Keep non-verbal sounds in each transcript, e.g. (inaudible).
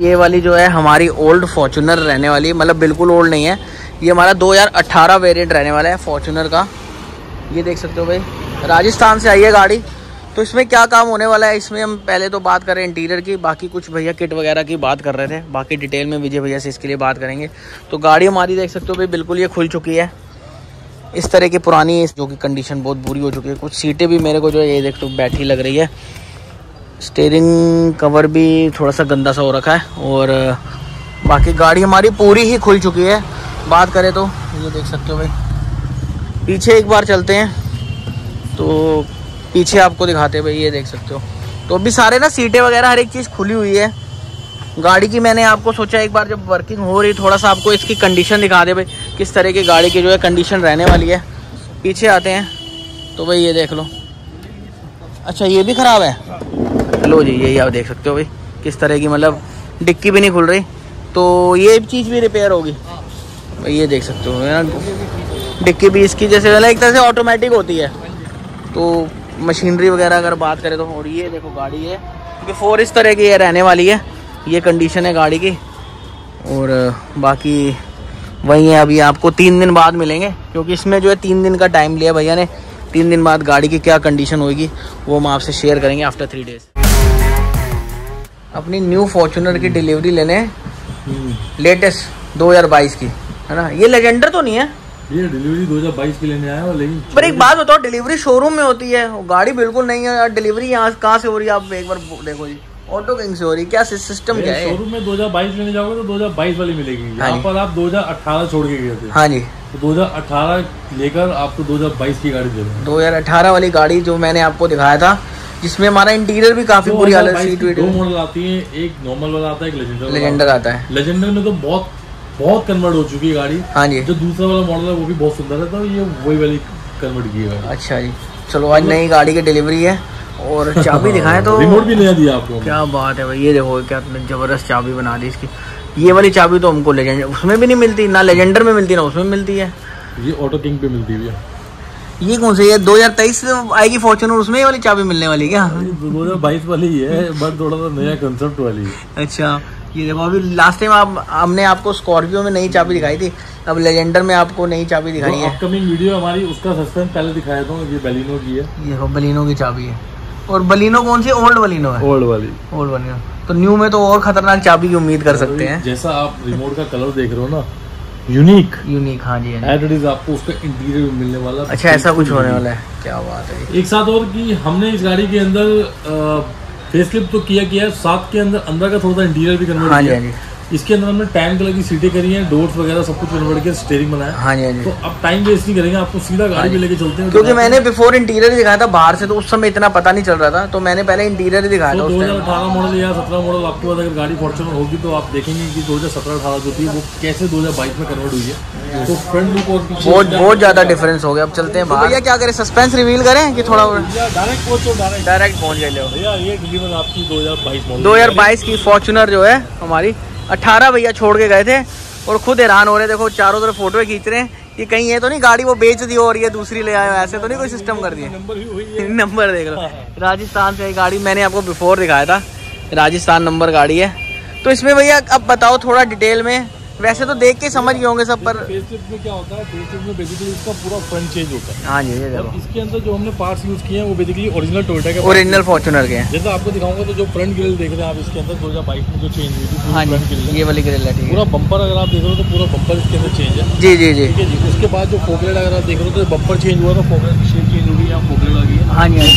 ये वाली जो है हमारी ओल्ड फॉर्चूनर रहने वाली मतलब बिल्कुल ओल्ड नहीं है। ये हमारा 2018 वेरिएंट रहने वाला है फॉर्चूनर का। ये देख सकते हो भाई। राजस्थान से आई है गाड़ी। तो इसमें क्या काम होने वाला है? इसमें हम पहले तो बात करें इंटीरियर की। बाकी कुछ भैया किट वगैरह की बात कर रहे थे। बाकी डिटेल में विजय भैया से इसके लिए बात करेंगे। तो गाड़ी हमारी देख सकते हो भाई, बिल्कुल ये खुल चुकी है। इस तरह की पुरानी, जो कि कंडीशन बहुत बुरी हो चुकी है। कुछ सीटें भी मेरे को जो है, ये देख तो बैठी लग रही है। स्टेयरिंग कवर भी थोड़ा सा गंदा सा हो रखा है और बाकी गाड़ी हमारी पूरी ही खुल चुकी है। बात करें तो ये देख सकते हो भाई। पीछे एक बार चलते हैं तो पीछे आपको दिखाते हैं भाई, ये देख सकते हो। तो अभी सारे ना सीटें वगैरह हर एक चीज़ खुली हुई है। गाड़ी की मैंने आपको सोचा एक बार जब वर्किंग हो रही, थोड़ा सा आपको इसकी कंडीशन दिखा दे भाई, किस तरह की गाड़ी की जो है कंडीशन रहने वाली है। पीछे आते हैं तो भाई ये देख लो। अच्छा ये भी ख़राब है? लो जी, यही आप देख सकते हो भाई, किस तरह की मतलब डिक्की भी नहीं खुल रही। तो ये चीज़ भी रिपेयर होगी। भाई ये देख सकते हो ना डिक्की भी इसकी जैसे मतलब एक तरह से ऑटोमेटिक होती है। तो मशीनरी वगैरह अगर बात करें तो और ये देखो गाड़ी है बिफोर इस तरह की ये रहने वाली है, ये कंडीशन है गाड़ी की। और बाकी वही है, अभी आपको तीन दिन बाद मिलेंगे, क्योंकि इसमें जो है तीन दिन का टाइम लिया भैया ने। तीन दिन बाद गाड़ी की क्या कंडीशन होगी, वो हम आपसे शेयर करेंगे आफ्टर थ्री डेज़ अपनी न्यू फॉर्चूनर की डिलीवरी लेने लेटेस्ट 2022 की है ना? ये लेजेंडर तो नहीं है। ये डिलीवरी 2022 की लेने आया हूँ लेकिन पर एक बात बताओ डिलीवरी शोरूम में होती है गाड़ी बिल्कुल नहीं है डिलीवरी यहाँ कहाँ से हो रही है आप एक बार देखो जी। ऑटो किंग से हो रही क्या सिस्टम क्या है शोरूम में 2022 लेने जाओगे तो 2022 वाली मिलेगी। हाँ यहाँ। पर आप 2018 छोड़ के गए थे। हाँ जी। तो 2018 लेकर आपको 2022 की गाड़ी दे रहे हैं। 2018 वाली गाड़ी जो मैंने आपको दिखाया था जिसमें हमारा इंटीरियर भी काफ़ी बुरी हालत सीट वीट दो मॉडल आती है एक नॉर्मल वाला आता है एक लेजेंडर लेजेंडर आता है। लेजेंडर में तो बहुत बहुत कन्वर्ट हो चुकी है गाड़ी। हाँ जी। जो दूसरा वाला मॉडल है वो भी बहुत सुंदर है तो ये वही वाली कन्वर्ट की है अच्छा जी। चलो आज नई गाड़ी की डिलीवरी है और चाबी (laughs) दिखाएँ तो रिमोट भी नया दिया आपको। क्या बात है भाई ये देखो क्या ज़बरदस्त चाबी बना दी इसकी। ये वाली चाबी तो हमको लेजेंडर उसमें भी नहीं मिलती ना लेजेंडर में मिलती ना उसमें मिलती है। ये ऑटो किंग पे मिलती है। ये कौन सी है? 2023 से आएगी फॉर्चूनर उसमें वाली चाबी मिलने वाली क्या? दो हज़ार बाईस वाली है बट थोड़ा सा नया कंसेप्ट वाली। है अच्छा ये देखो अभी लास्ट टाइम आप हमने आपको स्कॉर्पियो में नई चाबी दिखाई थी अब लेजेंडर में आपको नई चाबी दिखाई है। अपकमिंग वीडियो हमारी उसका सस्पेंस पहले दिखाया था ये बेलिनो की है। ये बलिनो की चाबी है। और बलिनो कौन सी ओल्ड बलिनो है। ओल्ड वाली। ओल्ड बलिनो तो न्यू में तो और खतरनाक चाबी की उम्मीद कर सकते हैं। जैसा आप रिमोट का कलर देख रहे हो ना यूनिक यूनिक हाँ जी एट एज इट इज़ आपको उसका इंटीरियर मिलने वाला। अच्छा ऐसा कुछ होने वाला है। क्या बात है। एक साथ और कि हमने इस गाड़ी के अंदर फेसलिफ्ट तो किया किया है साथ के अंदर अंदर का थोड़ा सा इंटीरियर भी कन्वर्ट हाँ जी किया। हाँ जी। इसके अंदर हमने टैन कलर की सीटें करी हैं डोर्स वगैरह सब कुछ कन्वर्ट किया स्टेयरिंग बनाया। हाँ जी हाँ जी। तो अब टाइम वेस्ट नहीं करेंगे आपको सीधा गाड़ी पे लेके चलते हैं। क्योंकि मैंने बिफोर इंटीरियर दिखाया था बाहर से तो उस समय इतना पता नहीं चल रहा था तो मैंने पहले इंटीरियर ही दिखाया था तो दो हज़ार अठारह मॉडल या सत्रह मॉडल आपके पास अगर गाड़ी फॉर्चुनर होगी तो आप देखेंगे कि दो हज़ार सत्रह अठारह जो थी वो कैसे दो हज़ार बाईस में कन्वर्ट हुई है। तो फ्रंट लुक और बहुत बहुत ज़्यादा डिफरेंस हो गया। अब चलते हैं भैया क्या करें? सस्पेंस रिवील करें कि थोड़ा डायरेक्ट पहुँच तो डायरेक्ट पहुँच गए भैया ये डिलीवर आपकी दो हज़ार बाईस मॉडल 2022 की फॉर्चुनर जो है हमारी 18 भैया छोड़ के गए थे और खुद हैरान हो रहे देखो चारों तरफ़ फ़ोटो खींच रहे हैं। कि कहीं है तो नहीं गाड़ी वो बेच दी और ये दूसरी ले आए ऐसे तो नहीं कोई सिस्टम कर दिए। नंबर भी हुई है। नंबर देख लो। राजस्थान से गाड़ी मैंने आपको बिफोर दिखाया था। राजस्थान नंबर गाड़ी है। तो इसमें भैया अब बताओ थोड़ा डिटेल में। वैसे तो देख के समझ गए होंगे सब पर फेसलिफ्ट में क्या होता है फेसलिफ्ट में बेसिकली इसका पूरा फ्रंट चेंज होता है। हाँ जी देखो। इसके अंदर जो हमने पार्ट्स यूज़ किए हैं वो बेसिकली ओरिजिनल टोयोटा के ओरिजिनल फॉर्चुनर के। हैं जैसा आपको दिखाऊँगा तो जो फ्रंट ग्रिल देख रहे हैं आप इसके अंदर 2022 में जो चेंज हुई थी हाँ जी ये वाली ग्रिल है पूरा बम्पर अगर आप देख रहे हो तो पूरा बम्पर इसके अंदर चेंज है। है जी जी। जी जी उसके बाद जो फोकलेट अगर आप देख रहे हो तो बम्पर चेंज हुआ तो फोकलेट की शेप चेंज हो गई यहाँ फोकलेट आ गई है हाँ जी। हाँ ये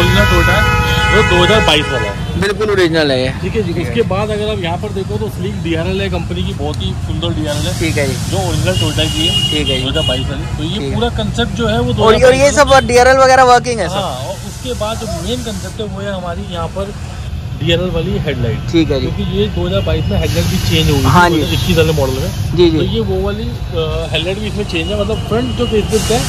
ओरिजिनल टोयोटा है। वो 2022 वाला है। बिल्कुल ओरिजिनल है ठीक है जी उसके बाद अगर आप यहाँ पर देखो तो स्लीक डीआरएल है कंपनी की बहुत ही सुंदर डीआरएल है। ठीक है जो। ओरिजिनल टोयोटा की है ठीक है दो हज़ार बाईस वाली। तो ये पूरा कंसेप्ट जो है वो और ये 2022 सब डीआरएल वगैरह वर्किंग है हाँ और उसके बाद जो मेन कंसेप्ट है वो है हमारी यहाँ पर डीआरएल वाली हेडलाइट ठीक है जी। क्योंकि ये 2022 में हेडलाइट भी चेंज हो गई हाँ जी। इक्कीस वाले मॉडल में। जी तो जी ये वो वाली हेडलाइट भी इसमें चेंज है मतलब फ्रंट जो फेसबुक है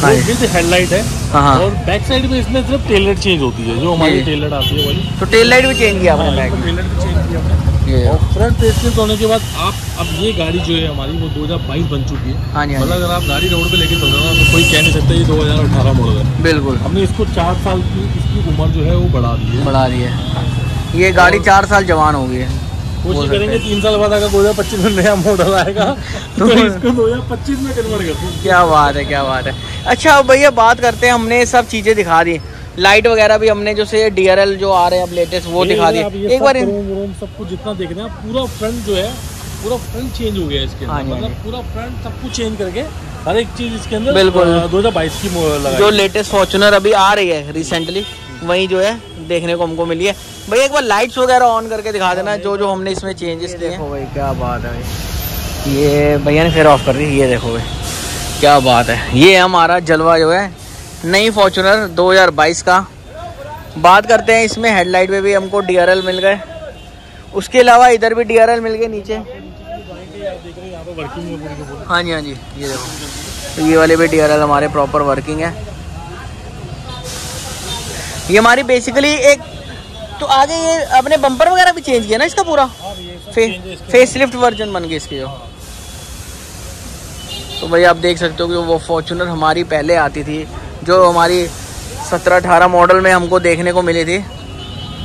हाँ हेडलाइट हाँ। और बैक साइड में इसमें सिर्फ़ टेल लाइट चेंज होती है जो हमारी। टेल लाइट आती है वाली। तो टेल लाइट भी चेंज किया आपने बैग टेल लाइट भी चेंज किया हमने और फ्रंट फेसलिफ्ट होने के बाद आप अब ये गाड़ी जो है हमारी वो 2022 बन चुकी है। हाँ हाँ मतलब अगर आप गाड़ी रोड पे लेके चल रहे हो तो कोई कह नहीं सकता ये 2018 मॉडल है। बिल्कुल। हमने इसको चार साल की इसकी उम्र जो है वो बढ़ा दी है। बढ़ा दी है। ये गाड़ी चार साल जवान हो गई है। कोशिश करेंगे तीन साल बाद अगर दो हज़ार पच्चीस में नया मॉडल आएगा (laughs) तो इसको दो हज़ार पच्चीस में कन्वर्ट कर क्या बात है क्या बात है। अच्छा भैया बात करते हैं हमने सब चीज़ें दिखा दी। लाइट वगैरह भी हमने जो से डी जो आ रहे हैं अब लेटेस्ट वो दिखा दिए एक बार इन- सब कुछ जितना देख रहे हैं पूरा फ्रंट जो है पूरा फ्रंट चेंज हो गया इसके हाँ अंदर। हाँ मतलब पूरा फ्रंट सब कुछ चेंज करके हर एक चीज़ इसके अंदर बिल्कुल। दो हज़ार बाईस की जो लेटेस्ट फॉर्चुनर अभी आ रही है रिसेंटली वही जो है देखने को हमको मिली है। भैया एक बार लाइट्स वगैरह ऑन करके दिखा देना जो जो हमने इसमें चेंजेस किए देखो भाई क्या बात है भाई। ये भैया ने फिर ऑफ़ कर दी ये देखो भाई। क्या बात है। ये हमारा जलवा जो है नई फॉर्चुनर 2022 का। बात करते हैं इसमें हेडलाइट में भी हमको डीआरएल मिल गए। उसके अलावा इधर भी डीआरएल मिल गए नीचे। हैं पे हाँ जी हाँ जी ये देखो। तो ये वाले भी डीआरएल हमारे प्रॉपर वर्किंग है। ये हमारी बेसिकली एक तो आगे ये अपने बम्पर वगैरह भी चेंज किया ना इसका पूरा? हाँ फे, फेस लिफ्ट वर्जन बन गई इसकी जो तो भाई आप देख सकते हो कि वो फॉर्चुनर हमारी पहले आती थी जो हमारी सत्रह अठारह मॉडल में हमको देखने को मिली थी।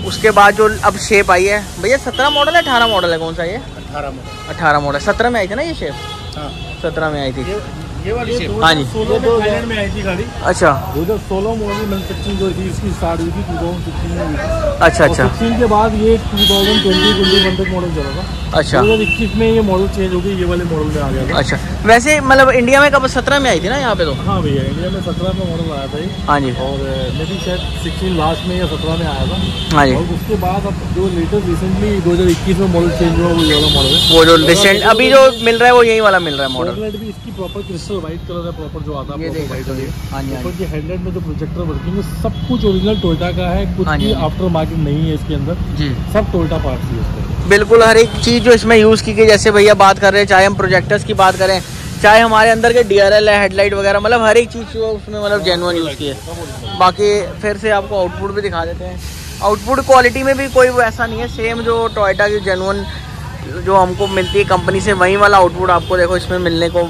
उसके बाद जो अब शेप आई है भैया सत्रह मॉडल है अठारह मॉडल है कौन सा ये? अठारह में अठारह मॉडल सत्रह में आई थी ना ये शेप हाँ। सत्रह में आई थी। ये ये वाली शेप हाँ जी। सोलह में थाईलैंड में आई थी गाड़ी। अच्छा। दो हज़ार सोलह मॉडल मैनुफैक्चरिंग जो थी इसकी स्टार्ट हुई थी टू थाउज़ेंड सिक्सटीन में। अच्छा अच्छा। सिक्सटीन के बाद ये टू थाउज़ेंड ट्वेंटी ट्वेंटी तक मॉडल चला था। अच्छा। दो हज़ार इक्कीस में ये मॉडल चेंज हो गई ये वाले मॉडल में आ गया था। अच्छा वैसे मतलब इंडिया में कब सत्रह में आई थी ना यहाँ पे तो? हाँ भैया इंडिया में सत्रह में मॉडल आया था ये। हाँ जी। और मे भी शायद सिक्सटीन लास्ट में या सत्रह में आया था। हाँ जी। और उसके बाद अब जो लेटेस्ट रिसेंटली 2021 में मॉडल चेंज हुआ वो ये वाला मॉडल है। वो जो रिसेंट अभी जो मिल रहा है वो यही वाला मिल रहा है मॉडल हेडलाइट भी इसकी प्रॉपर क्रिस्टल वाइट कलर है प्रॉपर जो आता है हो हाँ जी ऊपर की हेडलाइट में जो प्रोजेक्टर वर्किंग है सब कुछ ओरिजिनल टोयोटा का है कुछ हाँ भी आफ्टर मार्केट नहीं है इसके अंदर। जी। सब टोयोटा पार्ट्स है। बिल्कुल हर एक चीज़ जो इसमें यूज़ की गई जैसे भैया बात कर रहे हैं चाहे हम प्रोजेक्टर्स की बात करें चाहे हमारे अंदर के डी आर एल है हेडलाइट वगैरह मतलब हर एक चीज़ जो उसमें मतलब जेनुअन यूज़ की है। बाकी फिर से आपको आउटपुट भी दिखा देते हैं। आउटपुट क्वालिटी में भी कोई ऐसा नहीं है सेम जो टोयटा की जेनुअन जो हमको मिलती है कंपनी से वहीं वाला आउटपुट आपको देखो इसमें मिलने को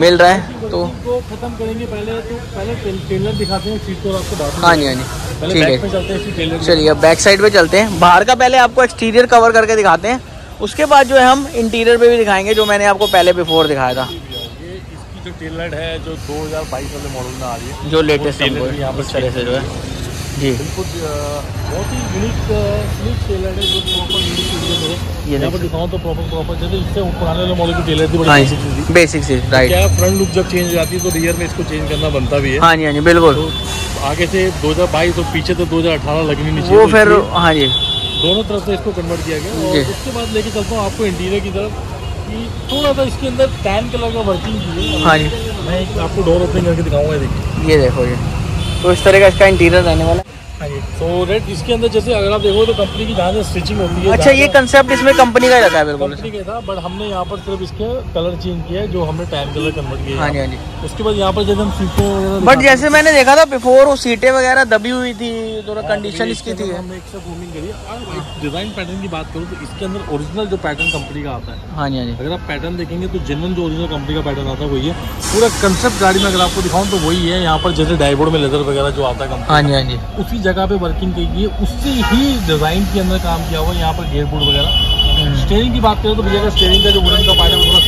मिल रहा है तो खत्म करेंगे पहले तो पहले टे- टेलर दिखाते हैं सीट को आपको हाँ जी हाँ जी। ठीक है। चलिए अब बैक साइड पे। चलते हैं। बाहर का पहले आपको एक्सटीरियर कवर करके दिखाते हैं। उसके बाद जो है हम इंटीरियर पे भी दिखाएँगे जो मैंने आपको पहले बिफोर दिखाया था। इसकी जो टेलर है जो 2022 वाले मॉडल में आ रही है जो लेटेस्ट यहाँ पर चले तरह से जो है। जी। बिल्कुल बहुत ही यूनिक है जो प्रॉपर यूनिक इंडियन है। यहाँ पर दिखाऊँ तो प्रॉपर प्रॉपर जैसे इससे पुराने वाले मॉडल की थी बड़ी बेसिक से राइट क्या फ्रंट लुक जब चेंज हो जाती है तो रियर में इसको चेंज करना बनता भी है। हाँ जी हाँ जी बिल्कुल। तो आगे से 2022 और पीछे तो 2018 लगनी नहीं वो फिर हाँ जी। दोनों तरफ़ से इसको कन्वर्ट किया गया और उसके बाद लेके चलता हूँ आपको इंटीरियर की तरफ़ कि थोड़ा सा इसके अंदर टैन कलर का वर्किंग की है। हाँ जी। मैं आपको डोर ओपन करके दिखाऊँगा ये देखिए। ये देखो ये तो इस तरह का इसका इंटीरियर रहने वाला है। तो रेड इसके अंदर जैसे अगर आप देखो तो कंपनी की जहाँ से स्टिचिंग होती है अच्छा ये कंसेप्ट इसमें कंपनी का ही रहता है बिल्कुल कंपनी का था बट हमने यहाँ पर सिर्फ़ इसके कलर चेंज किया है जो हमने टैन कलर कन्वर्ट किया हाँ। जी हाँ जी। उसके बाद यहाँ पर जैसे हम सीटें वगैरह बट जैसे मैंने देखा था बिफोर वो सीटें वगैरह दबी हुई थी थोड़ा कंडीशन तो इसकी थी। हमने एक से ग्रूमिंग करी है। और डिज़ाइन पैटर्न की बात करूँ तो इसके अंदर ओरिजिनल जो पैटर्न कंपनी का आता है हाँ जी हाँ जी। अगर आप पैटर्न देखेंगे तो जेनवन जो ओरिजिनल कंपनी का पैटर्न आता है वही है। पूरा कंसेप्ट गाड़ी में अगर आपको दिखाऊँ तो वही है यहाँ पर जैसे डाइबोर्ड में लेदर वगैरह जो आता है कंपनी हाँ जी हाँ जी। उसी जगह पे वर्किंग की गई है उसी ही डिज़ाइन के अंदर काम किया हुआ है यहाँ पर गेयर बोर्ड वगैरह स्टेयरिंग की बात करें तो भैया का स्टेयरिंग का जो वुडन का पार्ट है वो थोड़ा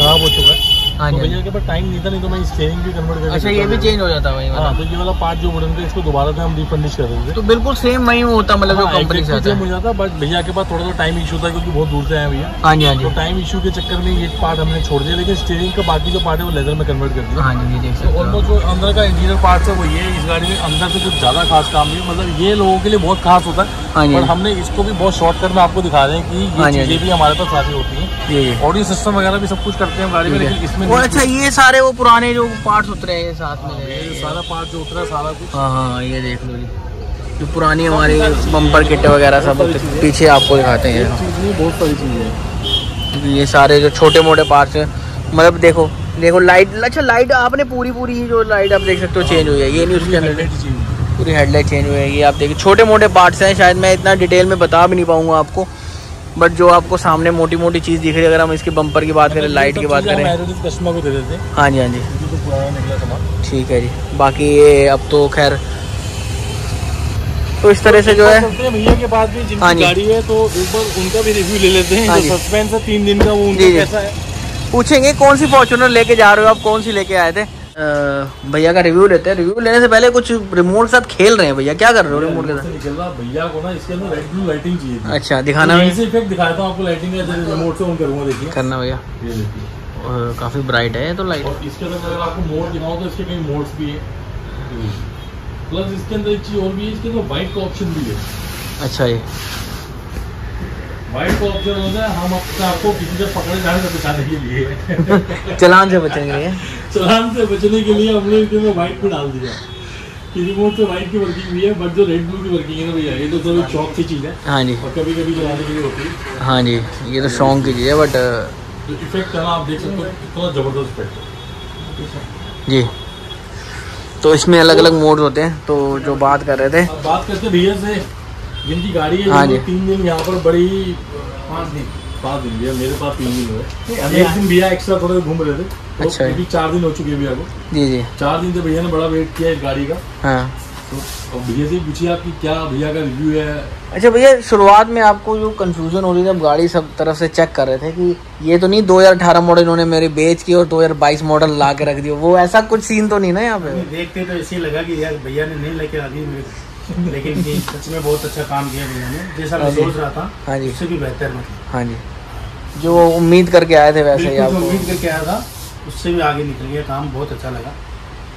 तो भैया के पास टाइम नहीं था नहीं तो मैं स्टेयरिंग भी कन्वर्ट करके अच्छा ये भी चेंज हो जाता है हाँ मतलब। तो ये वाला पार्ट जो वुडन का इसको दोबारा से हम रिफर्निश कर देंगे। तो बिल्कुल सेम वही होता मतलब जो हाँ, कंपनी से exactly आता same है। हो जाता बट भैया के पास थोड़ा सा टाइम इशू था क्योंकि बहुत दूर से हैं भैया। हाँ जी हाँ तो जी टाइम इशू के चक्कर में ये पार्ट हमने छोड़ दिया लेकिन स्टीयरिंग का बाकी जो पार्ट है वो लेदर में कन्वर्ट कर दिया। हाँ जी देख तो सकते ऑलमोस्ट जो अंदर का इंटीरियर पार्ट है वो ये इस गाड़ी में अंदर से कुछ ज़्यादा खास काम नहीं है मतलब ये लोगों के लिए बहुत खास होता हाँ। है। पर हमने इसको भी बहुत शॉर्टकट में आपको दिखा रहे हैं कि हाँ ये हाँ चीज़ें भी हमारे पास सारी होती हैं। ऑडियो सिस्टम वगैरह भी सब कुछ करते हैं गाड़ी में लेकिन इसमें है। और अच्छा ये सारे वो पुराने जो पार्ट्स उतरे हैं ये साथ में। ये सारा पार्ट जो उतरा सारा कुछ। हाँ हाँ ये देख लो जी। जो पुरानी हमारी बम्पर किट वगैरह सब पीछे आपको दिखाते हैं। बहुत सारी चीज़ें हैं। ये सारे जो छोटे मोटे पार्ट्स हैं मतलब देखो देखो लाइट अच्छा लाइट आपने पूरी पूरी ही जो लाइट आप देख सकते हो चेंज हुई है। ये नहीं उसके अंदर है। पूरी हेडलाइट चेंज हुई है। ये आप देखिए छोटे मोटे पार्ट्स हैं शायद मैं इतना डिटेल में बता भी नहीं पाऊँगा आपको। बट जो आपको सामने मोटी मोटी चीज़ दिख रही है अगर हम इसके बम्पर की बात करें लाइट की बात करें। as it is कस्टमर को दे देते हैं। हाँ जी हाँ जी। तो ठीक है जी। बाकी ये अब तो खैर तो इस तरह से जो है भैया के पास भी हाँ जिनकी जी। गाड़ी है तो एक बार उनका भी रिव्यू ले लेते हैं। हाँ जो सस्पेंस है तीन दिन का वो उनका। कैसा है। पूछेंगे कौन सी फॉर्चुनर लेके जा रहे हो आप कौन सी लेके आए थे? भैया का रिव्यू लेते हैं। रिव्यू लेने से पहले कुछ रिमोट के साथ खेल रहे हैं भैया। क्या कर रहे हो रिमोट के साथ? भैया को ना इसके अंदर ब्लू लाइटिंग चाहिए अच्छा दिखाना तो इफ़ेक्ट दिखाता हूँ आपको लाइटिंग का रिमोट से ऑन करूँगा देखिए। करना भैया। ये देखिए। और काफ़ी ब्राइट है तो लाइट और इसके अंदर अगर आपको मोड दिखाऊँ तो इसके कई मोड्स भी है। प्लस इसके अंदर एक चीज़ और भी है इसके अंदर वाइट का ऑप्शन भी है। अच्छा ये। वाइट का ऑप्शन होता है हम अपने आपको किसी से पकड़े जाने से बचाने के लिए चलान से चलान बचने के लिए हमने वाइट भी डाल दिया। कि रिमोट से वाइट की वर्किंग भी है बट जो रेड ब्लू की वर्किंग है ना भैया ये तो एक शौक की चीज़ है। हाँ जी। और कभी कभी चलाने के लिए होती है। हाँ जी ये तो शौक की चीज़ है बट जो इफ़ेक्ट है ना आप देख सकते हो कितना ज़बरदस्त इफ़ेक्ट है। जी। तो इसमें अलग अलग मोड होते हैं तो जो बात कर रहे थे। बात करते भैया से। जिनकी गाड़ी है हाँ जी। तीन दिन यहाँ पर बड़ी पाँच दिन। पाँच दिन भैया मेरे पास तीन दिन हुए एक दिन भैया एक्स्ट्रा थोड़े घूम रहे थे। तो अच्छा। अभी चार दिन हो चुके हैं भैया को। जी जी। चार दिन से भैया ने बड़ा वेट किया इस गाड़ी का। हाँ। तो भैया से पूछिए आपकी क्या भैया का रिव्यू है? अच्छा भैया शुरुआत में आपको जो कंफ्यूजन हो रही थी जब गाड़ी सब तरफ़ से चेक कर रहे थे कि ये तो नहीं 2018 मॉडल इन्होंने मेरी बेच की और 2022 मॉडल ला के रख दिया वो ऐसा कुछ सीन तो नहीं ना यहाँ पे? देखते तो ऐसे लगा कि यार भैया ने नहीं लेके आ दी। लेकिन सच में बहुत अच्छा काम किया भैया ने जैसा हाँ मैं सोच रहा था हाँ जी। उससे भी बेहतर मतलब। हाँ जी। जो उम्मीद करके आए थे वैसे ही आपको। उम्मीद करके आया था उससे भी आगे निकल गया काम बहुत अच्छा लगा।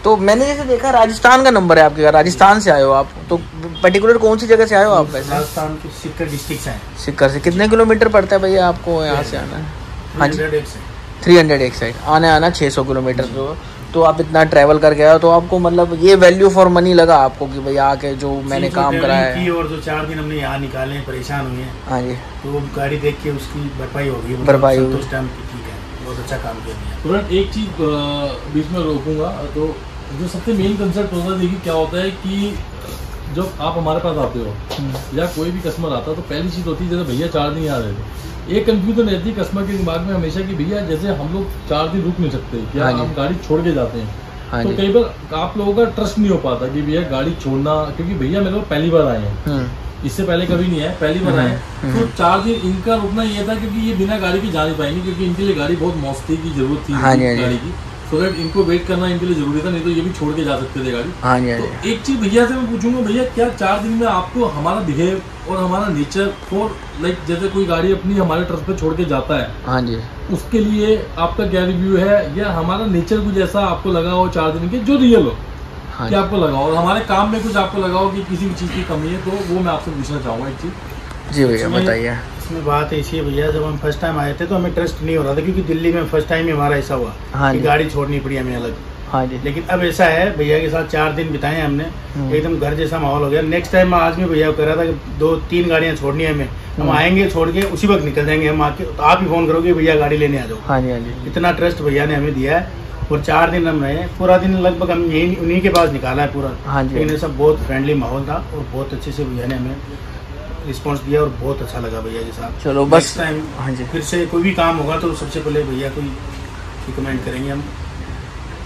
तो मैंने जैसे देखा राजस्थान का नंबर है आपके घर। राजस्थान से आए हो आप? तो पर्टिकुलर कौन सी जगह से आए हो आप वैसे? राजस्थान के सिक्कर डिस्ट्रिक्ट से हैं। सिक्कर से। कितने किलोमीटर पड़ता है भैया आपको यहाँ से आना? है हाँ जी 300 थ्री हंड्रेड एक साइड आने आना छः सौ किलोमीटर जो तो आप इतना ट्रैवल करके आए तो आपको मतलब ये वैल्यू फॉर मनी लगा आपको कि भैया आके जो मैंने जो काम कराया है। और जो चार दिन हमने यहाँ निकाले परेशान हुए हैं हाँ जी। तो वो गाड़ी देख के उसकी भरपाई हो गई भरपाई हो गई। उस टाइम ठीक है बहुत अच्छा काम किया तुरंत एक चीज़ बीच में रोकूँगा तो जो सबसे मेन कंसेप्ट होता है देखिए क्या होता है कि जब आप हमारे पास आते हो या कोई भी कस्टमर आता है तो पहली चीज़ होती है जैसे भैया चार दिन यहाँ आ एक कंफ्यूजन रहती है कस्टमर के दिमाग में हमेशा की भैया जैसे हम लोग चार दिन रुक नहीं सकते क्या हाँ हम गाड़ी छोड़ के जाते हैं? हाँ तो कई बार आप लोगों का ट्रस्ट नहीं हो पाता कि भैया गाड़ी छोड़ना क्योंकि भैया मेरे को पहली बार आए हैं। हम्म, इससे पहले कभी नहीं आए पहली बार आए हम्म, तो चार दिन इनका रुकना ये था क्योंकि ये बिना गाड़ी के जा नहीं पाएँगे क्योंकि इनके लिए गाड़ी बहुत मौसती की ज़रूरत थी हाँ हाँ। गाड़ी की। सो दैट इनको वेट करना इनके लिए ज़रूरी था नहीं तो ये भी छोड़ के जा सकते थे गाड़ी। हाँ जी हाँ तो एक चीज़ भैया से मैं पूछूँगा भैया क्या चार दिन में आपको हमारा बिहेव और हमारा नेचर फॉर लाइक जैसे कोई गाड़ी अपनी हमारे ट्रस्ट पे छोड़ के जाता है हाँ जी। उसके लिए आपका क्या रिव्यू है? या हमारा नेचर कुछ ऐसा आपको लगा हो चार दिन के जो रियल हो हाँ क्या आपको लगा और हमारे काम में कुछ आपको लगा हो कि किसी भी चीज़ की कमी है तो वो मैं आपसे पूछना चाहूँगा एक चीज़। जी भैया बताइए। इसमें बात ऐसी है भैया जब हम फ़र्स्ट टाइम आए थे तो हमें ट्रस्ट नहीं हो रहा था क्योंकि दिल्ली में फ़र्स्ट टाइम ही हमारा ऐसा हुआ हाँ कि गाड़ी छोड़नी पड़ी हमें अलग। हाँ जी। लेकिन अब ऐसा है भैया के साथ चार दिन बिताए हमने हम्म। एकदम घर जैसा माहौल हो गया। नेक्स्ट टाइम आज में भैया कह रहा था कि दो तीन गाड़ियाँ छोड़नी है हमें। हम हम्म। आएँगे छोड़ के उसी वक्त निकल जाएँगे हम आके तो आप ही फ़ोन करोगे भैया गाड़ी लेने आ जाओ। हाँ जी हाँ जी। इतना ट्रस्ट भैया ने हमें दिया है और चार दिन हम रहे पूरा दिन लगभग हम यही उन्हीं के पास निकाला है पूरा। हाँ जी। लेकिन सब बहुत फ्रेंडली माहौल था और बहुत अच्छे से भैया ने हमें रिस्पांस दिया और बहुत अच्छा लगा भैया के साथ चलो बस टाइम हाँ जी। फिर से कोई भी काम होगा तो सबसे पहले भैया को रिकमेंड करेंगे हम।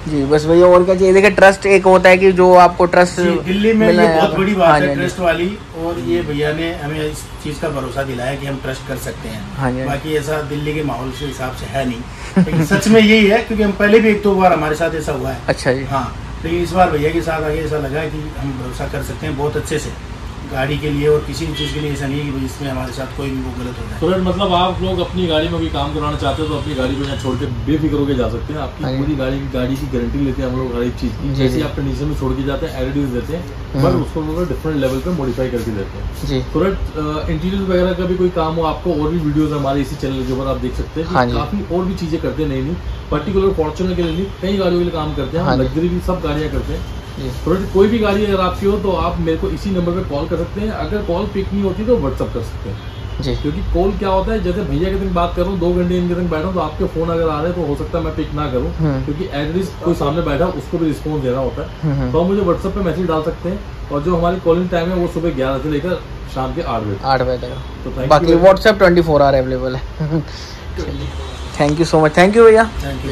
जी बस भैया और क्या चाहिए? देखिए ट्रस्ट एक होता है कि जो आपको ट्रस्ट दिल्ली में ये बहुत बड़ी हाँ बात जी, है हाँ ट्रस्ट वाली और ये भैया ने हमें इस चीज़ का भरोसा दिलाया कि हम ट्रस्ट कर सकते हैं। हाँ जी, हाँ जी। बाकी ऐसा दिल्ली के माहौल के हिसाब से है नहीं। लेकिन सच में यही है क्योंकि हम पहले भी एक दो बार हमारे साथ ऐसा हुआ है। अच्छा जी। हाँ लेकिन इस बार भैया के साथ आगे ऐसा लगा कि हम भरोसा कर सकते हैं बहुत अच्छे से। गाड़ी के लिए और किसी भी चीज़ के लिए ऐसा नहीं है कि इसमें हमारे साथ कोई भी वो गलत हो जाए। तो मतलब आप लोग अपनी गाड़ी में कोई काम कराना चाहते हो तो अपनी गाड़ी को यहाँ छोड़ के बेफिक्र होकर जा सकते हैं। आपकी हाँ पूरी गाड़ी की गाड़ी की गारंटी लेते हैं हम लोग हर एक चीज़ की। जैसे आप कंडीशन में छोड़ के जाते हैं एडिटिव देते हैं हम्म। पर उसको हम लोग डिफरेंट लेवल पे मॉडिफाई करके देते हैं। जी। तुरंत इंटीरियर वगैरह का भी कोई काम हो आपको और भी वीडियोस हमारे इसी चैनल के ऊपर आप देख सकते हैं हाँ। काफ़ी और भी चीज़ें करते हैं नई नई पर्टिकुलर फॉर्चुनर के लिए नहीं कई गाड़ियों के लिए काम करते हैं हाँ। लग्जरी भी सब गाड़ियाँ करते हैं। तुरंत कोई भी गाड़ी अगर आपकी हो तो आप मेरे को इसी नंबर पे कॉल कर सकते हैं। अगर कॉल पिक नहीं होती तो व्हाट्सअप कर सकते हैं। जी। क्योंकि कॉल क्या होता है जैसे भैया के दिन बात कर रहा हूँ दो घंटे इनके दिन बैठा हूँ तो आपके फ़ोन अगर आ रहे हैं तो हो सकता है मैं पिक ना करूँ। हम्म। क्योंकि एटलीस्ट कोई सामने बैठा उसको भी रिस्पॉन्स देना होता है। हम्म, हम्म। तो आप मुझे व्हाट्सएप पे मैसेज डाल सकते हैं और जो हमारी कॉलिंग टाइम है वो सुबह ग्यारह से लेकर शाम के आठ बजे आठ बजे तक। तो बाकी WhatsApp twenty four hour available है। Thank you so much thank you भैया। Thank you